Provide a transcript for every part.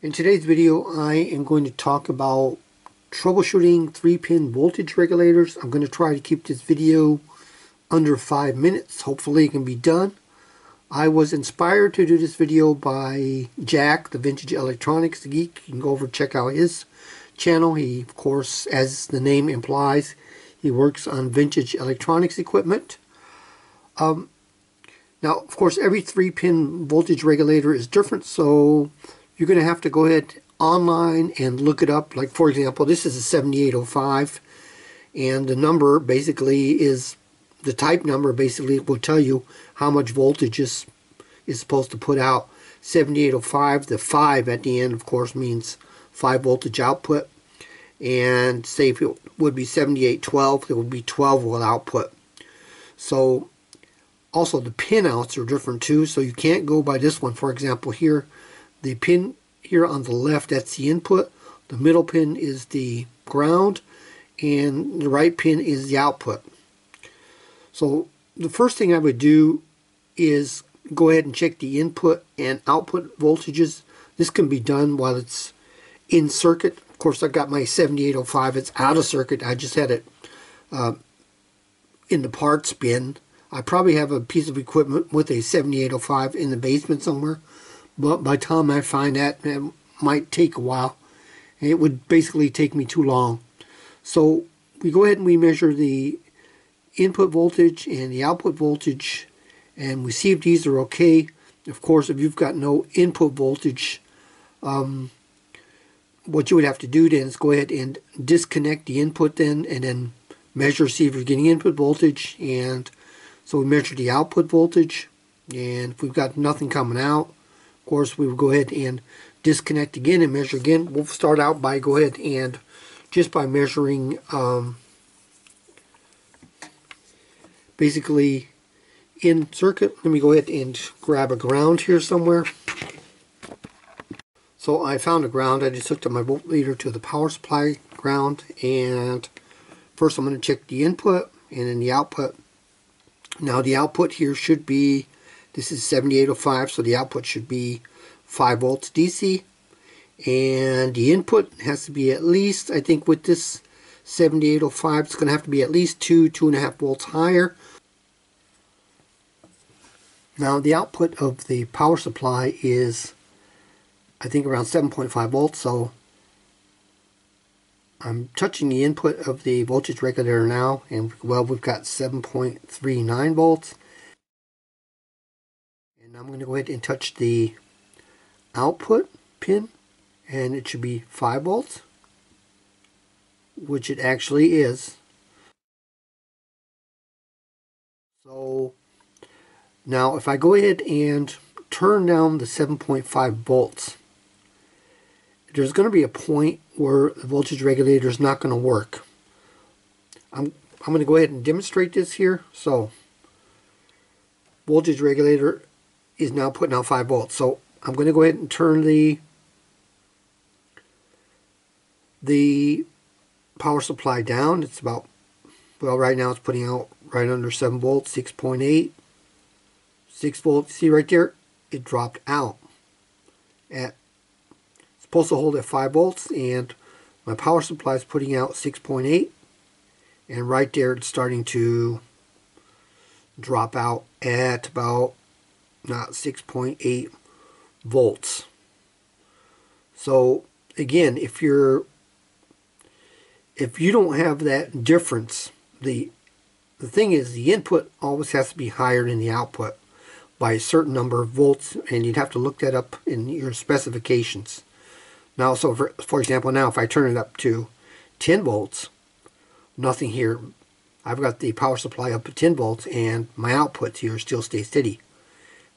In today's video, I am going to talk about troubleshooting 3-pin voltage regulators. I'm going to try to keep this video under 5 minutes. Hopefully it can be done. I was inspired to do this video by Jack, the Vintage Electronics Geek. You can go over check out his channel. He, of course, as the name implies, he works on vintage electronics equipment. Um, now, of course, every 3-pin voltage regulator is different, so you're going to have to go ahead online and look it up. Like, for example, this is a 7805, and the number basically is, the type number basically will tell you how much voltage is, is supposed to put out. 7805, the 5 at the end, of course, means 5 voltage output. And say if it would be 7812, it would be 12 volt output. So, also the pin outs are different too, so you can't go by this one. For example, here, the pin here on the left, that's the input. The middle pin is the ground, and the right pin is the output. So the first thing I would do is go ahead and check the input and output voltages. This can be done while it's in circuit. Of course, I've got my 7805. It's out of circuit. I just had it uh, in the parts bin. I probably have a piece of equipment with a 7805 in the basement somewhere. But by the time I find that, it might take a while. It would basically take me too long. So we go ahead and we measure the input voltage and the output voltage and we see if these are okay. Of course, if you've got no input voltage, um, what you would have to do then is go ahead and disconnect the input then and then measure, see if you're getting input voltage. And so we measure the output voltage. And if we've got nothing coming out, course, we will go ahead and disconnect again and measure again. We'll start out by go ahead and just by measuring um, basically in circuit. Let me go ahead and grab a ground here somewhere. So I found a ground. I just hooked up my voltmeter to the power supply ground and first I'm going to check the input and then the output. Now the output here should be this is 7805, so the output should be 5 volts DC. And the input has to be at least, I think with this 7805, it's going to have to be at least 2, 2.5 volts higher. Now the output of the power supply is, I think around 7.5 volts, so I'm touching the input of the voltage regulator now, and well, we've got 7.39 volts. And I'm going to go ahead and touch the output pin and it should be 5 volts which it actually is. So now if I go ahead and turn down the 7.5 volts there's going to be a point where the voltage regulator is not going to work. I'm, I'm going to go ahead and demonstrate this here. So voltage regulator is now putting out 5 volts. So I'm going to go ahead and turn the the power supply down. It's about, well, right now it's putting out right under 7 volts, 6.8. 6 volts. See right there? It dropped out. At supposed to hold at 5 volts, and my power supply is putting out 6.8. And right there, it's starting to drop out at about not 6.8 volts. So again, if you're if you don't have that difference, the the thing is the input always has to be higher than the output by a certain number of volts and you'd have to look that up in your specifications. Now so for, for example now if I turn it up to 10 volts, nothing here. I've got the power supply up to 10 volts and my outputs here still stay steady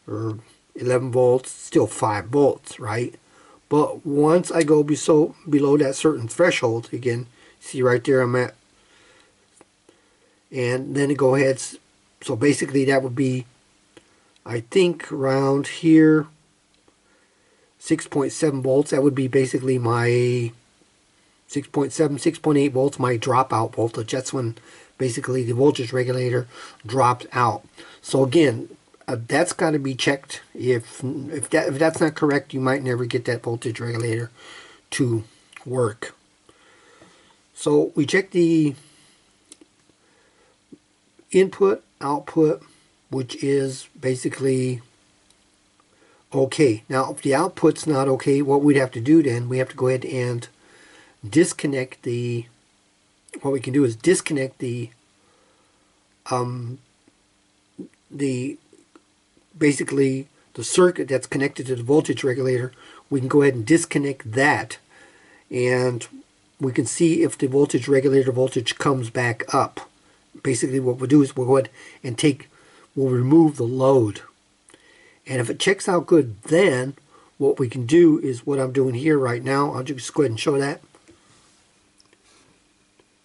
or 11 volts, still 5 volts, right? But once I go be so below that certain threshold, again, see right there I'm at, and then it go ahead, so basically that would be, I think around here, 6.7 volts, that would be basically my 6.7, 6.8 volts, my dropout voltage. That's when basically the voltage regulator drops out. So again, uh, that's got to be checked. If if that if that's not correct, you might never get that voltage regulator to work. So we check the input output, which is basically okay. Now, if the output's not okay, what we'd have to do then, we have to go ahead and disconnect the, what we can do is disconnect the, um, the, basically the circuit that's connected to the voltage regulator, we can go ahead and disconnect that and we can see if the voltage regulator voltage comes back up. Basically what we'll do is we'll go ahead and take, we'll remove the load and if it checks out good then, what we can do is what I'm doing here right now. I'll just go ahead and show that.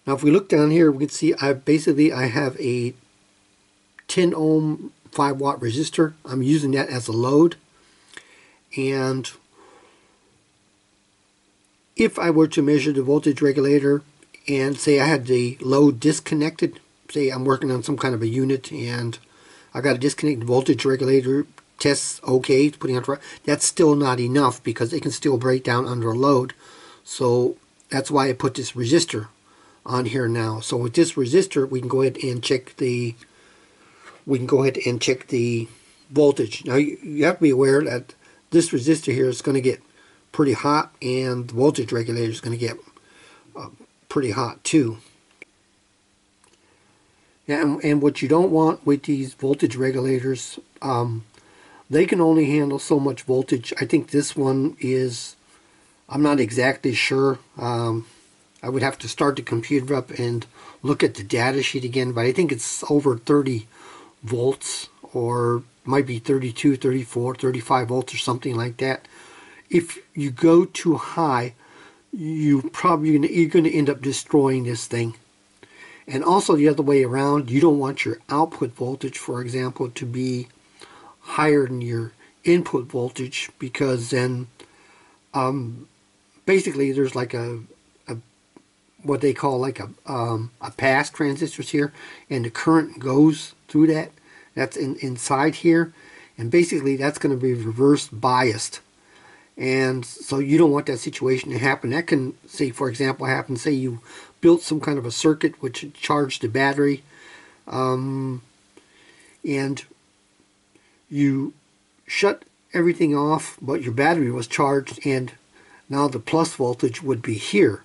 Now if we look down here, we can see I basically I have a 10 ohm 5 watt resistor. I'm using that as a load. And if I were to measure the voltage regulator and say I had the load disconnected, say I'm working on some kind of a unit and I got to disconnect the voltage regulator tests okay, putting on that's still not enough because it can still break down under a load. So that's why I put this resistor on here now. So with this resistor, we can go ahead and check the we can go ahead and check the voltage. Now you, have to be aware that this resistor here is going to get pretty hot and the voltage regulator is going to get uh, pretty hot too. And, and, what you don't want with these voltage regulators, um, they can only handle so much voltage. I think this one is, I'm not exactly sure. Um, I would have to start the computer up and look at the data sheet again, but I think it's over 30 volts or might be 32, 34, 35 volts or something like that. If you go too high, you probably you're going to end up destroying this thing. And also the other way around, you don't want your output voltage, for example, to be higher than your input voltage because then um, basically there's like a, a, what they call like a, um, a pass transistors here and the current goes through that. That's in, inside here and basically that's going to be reverse biased. And so you don't want that situation to happen. That can say for example happen say you built some kind of a circuit which charged the battery um, and you shut everything off but your battery was charged and now the plus voltage would be here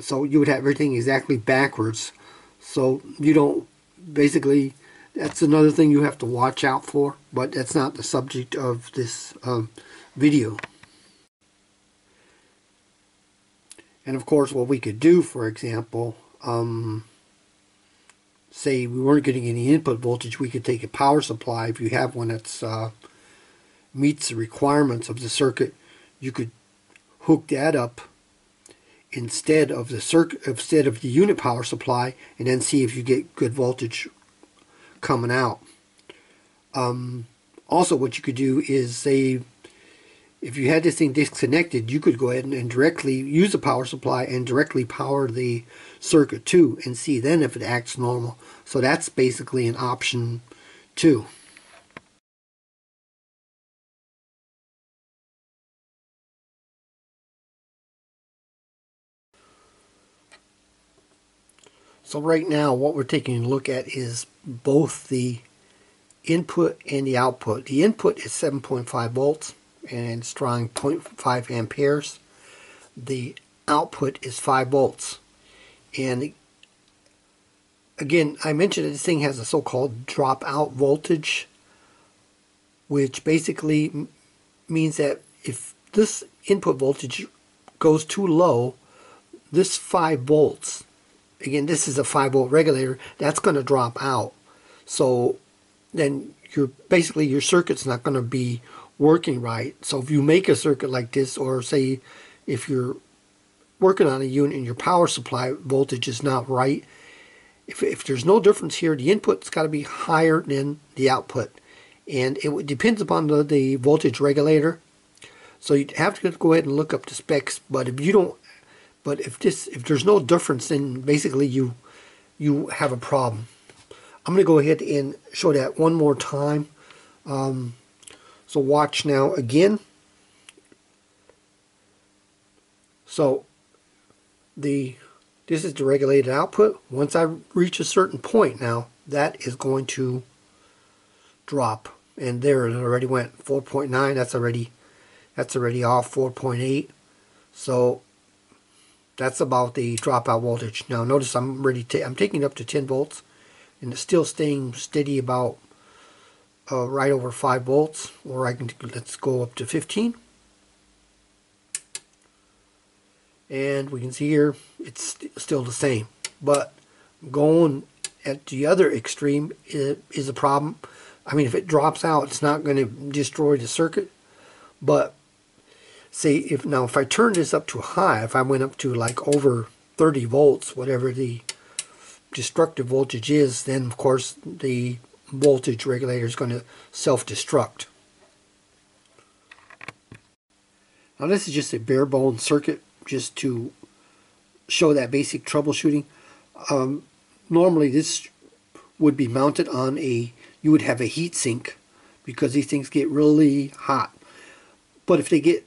so you would have everything exactly backwards so you don't basically that's another thing you have to watch out for but that's not the subject of this um, video and of course what we could do for example um, say we weren't getting any input voltage, we could take a power supply. If you have one that uh, meets the requirements of the circuit, you could hook that up instead of the circuit instead of the unit power supply, and then see if you get good voltage coming out. Um, also, what you could do is say if you had this thing disconnected, you could go ahead and, and directly use the power supply and directly power the circuit too and see then if it acts normal. So that's basically an option too. So right now what we're taking a look at is both the input and the output. The input is 7.5 volts and it's drawing 0.5 amperes. The output is 5 volts. And again, I mentioned that this thing has a so-called dropout voltage, which basically means that if this input voltage goes too low, this 5 volts, again, this is a 5 volt regulator, that's going to drop out. So then you're basically your circuit's not going to be working right. So if you make a circuit like this, or say if you're working on a unit and your power supply voltage is not right, if, if there's no difference here, the input's got to be higher than the output. And it depends upon the, the voltage regulator. So you have to go ahead and look up the specs. But if you don't, but if this, if there's no difference, then basically you, you have a problem. I'm going to go ahead and show that one more time. Um, so watch now again. So the this is the regulated output. Once I reach a certain point now, that is going to drop. And there it already went 4.9. That's already that's already off 4.8. So that's about the dropout voltage. Now notice I'm ready. Ta I'm taking it up to 10 volts, and it's still staying steady about uh, right over 5 volts. Or I can let's go up to 15. And we can see here it's st still the same. But going at the other extreme is a problem. I mean, if it drops out, it's not going to destroy the circuit. But say if now if I turn this up to high, if I went up to like over 30 volts, whatever the destructive voltage is, then of course the voltage regulator is going to self-destruct. Now this is just a bare bone circuit just to show that basic troubleshooting. Um, normally this would be mounted on a, you would have a heat sink because these things get really hot. But if they get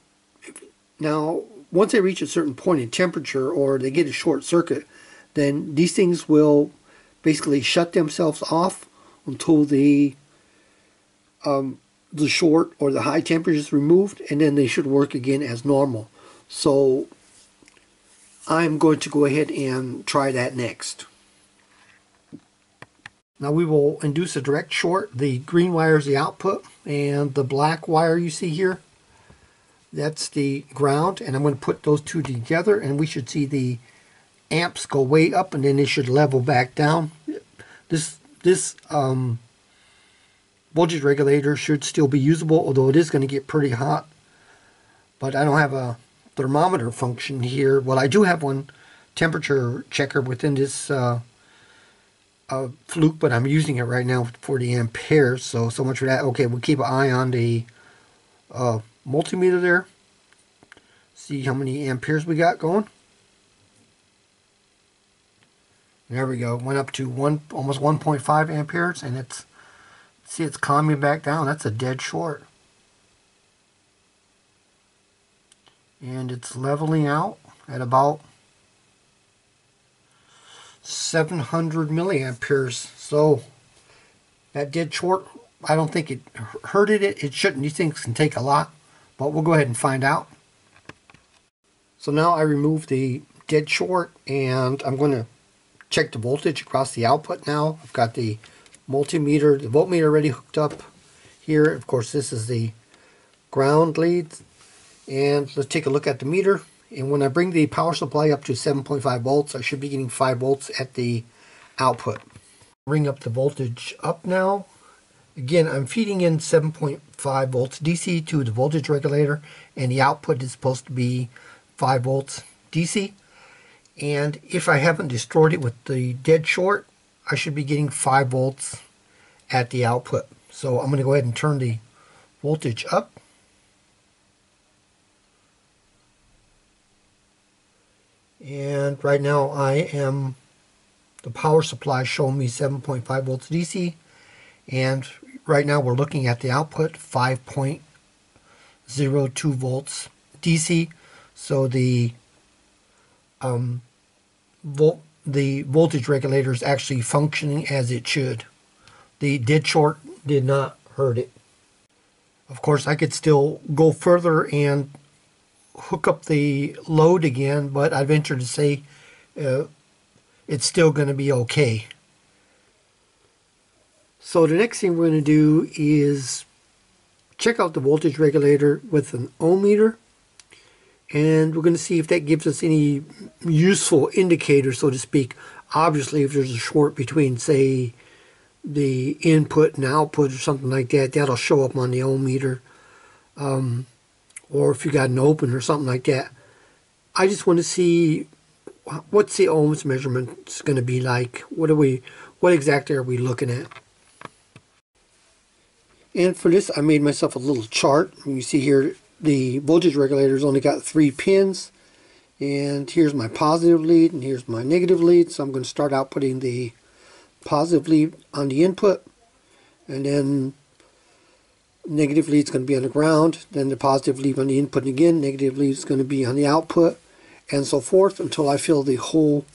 now, once they reach a certain point in temperature or they get a short circuit, then these things will basically shut themselves off until the um, the short or the high temperature is removed, and then they should work again as normal. So I'm going to go ahead and try that next. Now we will induce a direct short. The green wire is the output, and the black wire you see here that's the ground, and I'm going to put those two together, and we should see the amps go way up, and then they should level back down. This this um, voltage regulator should still be usable, although it is going to get pretty hot. But I don't have a thermometer function here. Well, I do have one temperature checker within this uh, uh, Fluke, but I'm using it right now for the amperes. So so much for that. Okay, we'll keep an eye on the uh, multimeter there. See how many amperes we got going. There we go. Went up to one almost 1.5 amperes, and it's see it's calming back down. That's a dead short. And it's leveling out at about 700 milliamperes. So that dead short, I don't think it hurted it. It shouldn't. These things can take a lot. But we'll go ahead and find out. So now I remove the dead short and I'm going to check the voltage across the output now. I've got the multimeter, the voltmeter already hooked up here. Of course, this is the ground lead. And let's take a look at the meter. And when I bring the power supply up to 7.5 volts, I should be getting 5 volts at the output. Bring up the voltage up now. Again, I'm feeding in 7.5 volts DC to the voltage regulator, and the output is supposed to be 5 volts DC. And if I haven't destroyed it with the dead short, I should be getting 5 volts at the output. So I'm going to go ahead and turn the voltage up. And right now I am, the power supply showing me 7.5 volts DC. And right now we're looking at the output 5.02 volts DC so the um, volt the voltage regulator is actually functioning as it should. The dead short did not hurt it. Of course I could still go further and hook up the load again but I'd venture to say uh, it's still going to be okay so the next thing we're going to do is check out the voltage regulator with an ohm meter and we're going to see if that gives us any useful indicator so to speak. Obviously if there's a short between say the input and output or something like that that'll show up on the ohm meter um, or if you got an open or something like that. I just want to see what's the ohms measurement going to be like? What are we what exactly are we looking at and for this, I made myself a little chart. You see here, the voltage regulator's only got three pins. And here's my positive lead, and here's my negative lead. So I'm going to start out putting the positive lead on the input. And then negative lead is going to be on the ground, then the positive lead on the input again, negative lead is going to be on the output, and so forth until I fill the whole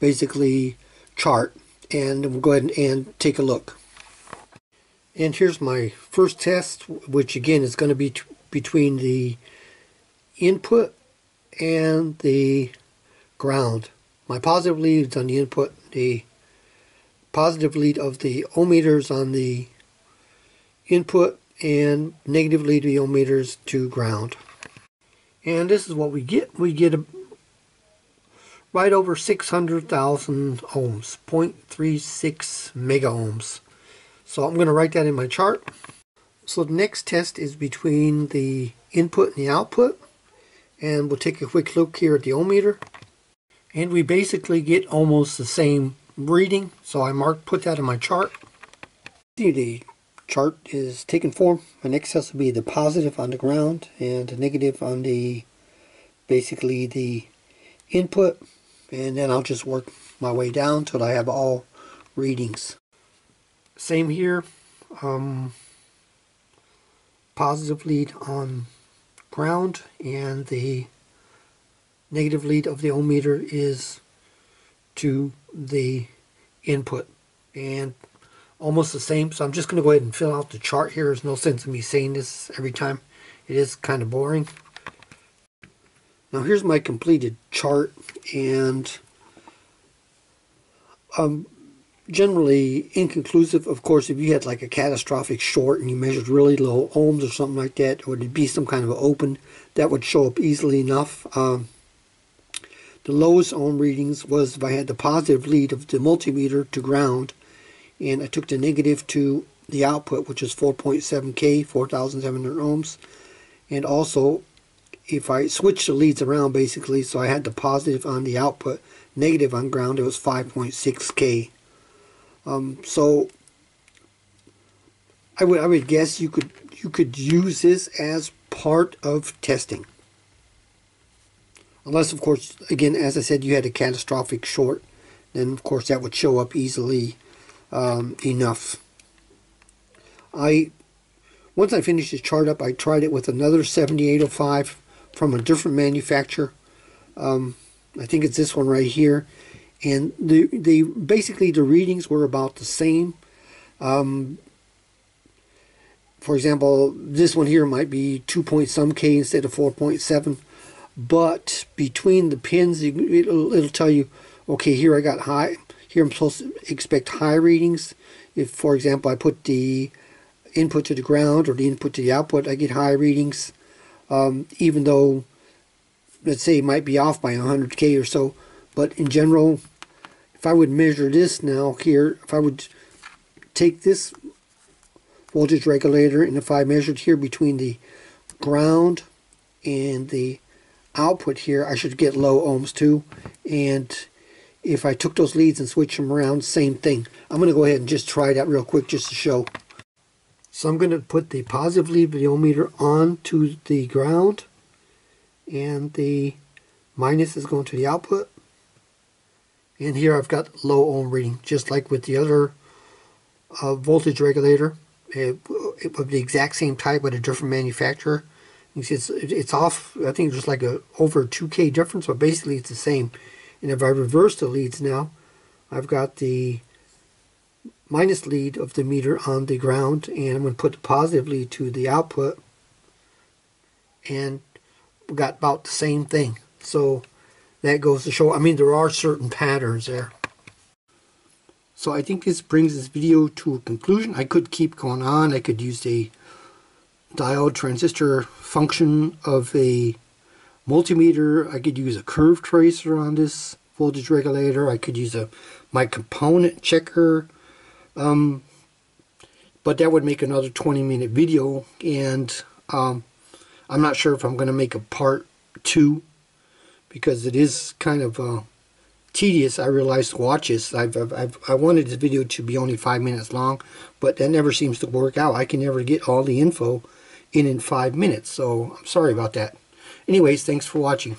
basically chart. And we'll go ahead and, and take a look. And here's my first test, which again is going to be between the input and the ground. My positive lead is on the input, the positive lead of the ohm meters on the input, and negative lead of the ohm meters to ground. And this is what we get. We get a, right over 600,000 ohms, 0.36 mega ohms. So I'm going to write that in my chart. So the next test is between the input and the output. And we'll take a quick look here at the ohm meter. And we basically get almost the same reading. So I marked, put that in my chart. See the chart is taken form. My next test will be the positive on the ground and the negative on the, basically the input. And then I'll just work my way down till I have all readings. Same here. Um, positive lead on ground and the negative lead of the ohm meter is to the input. And almost the same so I'm just going to go ahead and fill out the chart here. There's no sense in me saying this every time. It is kind of boring. Now here's my completed chart and um, generally inconclusive. Of course, if you had like a catastrophic short and you measured really low ohms or something like that, or it'd be some kind of an open, that would show up easily enough. Um, the lowest ohm readings was if I had the positive lead of the multimeter to ground, and I took the negative to the output, which is 4.7K, 4,700 ohms. And also, if I switched the leads around basically, so I had the positive on the output, negative on ground, it was 5.6K. Um, so I would I would guess you could you could use this as part of testing. Unless of course again as I said you had a catastrophic short, then of course that would show up easily um, enough. I once I finished the chart up I tried it with another 7805 from a different manufacturer. Um, I think it's this one right here and the the basically the readings were about the same. Um, for example, this one here might be two point some k instead of four point seven, but between the pins, it'll, it'll tell you, okay, here I got high. Here I'm supposed to expect high readings. If, for example, I put the input to the ground or the input to the output, I get high readings, um, even though, let's say, it might be off by 100k or so. But in general, if I would measure this now here, if I would take this voltage regulator and if I measured here between the ground and the output here, I should get low ohms too. And if I took those leads and switched them around, same thing. I'm going to go ahead and just try that real quick just to show. So I'm going to put the positive lead ohm meter onto the ground and the minus is going to the output. And here I've got low ohm reading, just like with the other uh, voltage regulator. It, it would be the exact same type, but a different manufacturer. You see it's, it's off, I think just like a over 2K difference, but basically it's the same. And if I reverse the leads now, I've got the minus lead of the meter on the ground, and I'm going to put the positive lead to the output, and we got about the same thing. So that goes to show, I mean, there are certain patterns there. So I think this brings this video to a conclusion. I could keep going on. I could use a diode transistor function of a multimeter. I could use a curve tracer on this voltage regulator. I could use a my component checker. Um, but that would make another 20 minute video and um, I'm not sure if I'm going to make a part two because it is kind of uh, tedious. I realize to watch this. I've, I've, I've, I wanted this video to be only five minutes long, but that never seems to work out. I can never get all the info in in five minutes, so I'm sorry about that. Anyways, thanks for watching.